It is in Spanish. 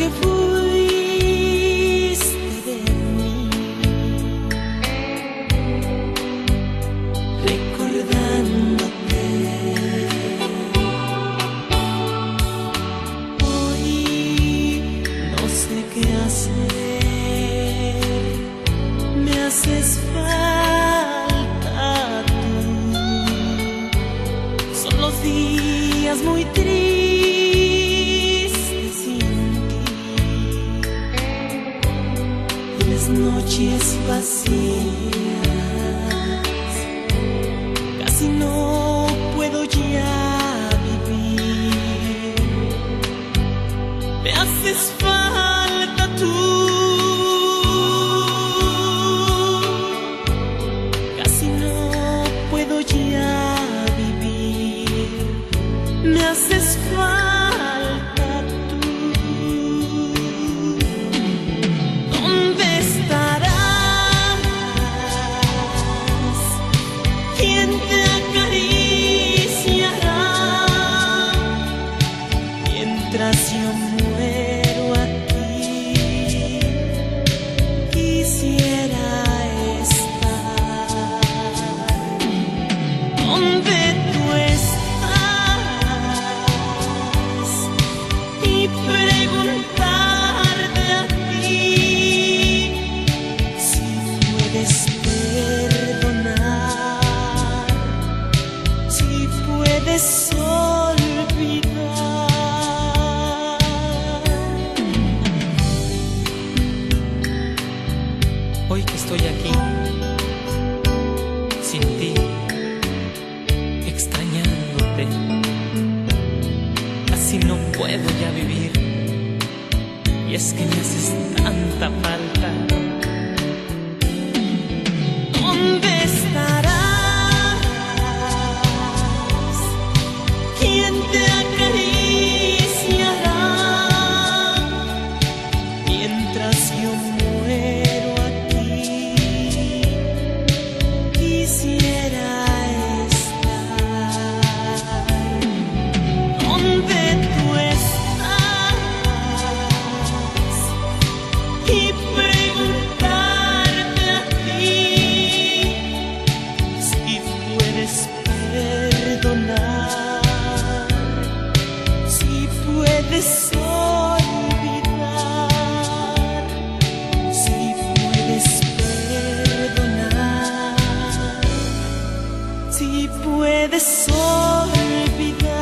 que fuiste de mí. Recordándote. Hoy no sé qué hacer. Me haces falta tú. Son los días muy tristes. noches vacías, casi no. si no puedo ya vivir? Y es que me haces tanta falta. si puedes olvidar.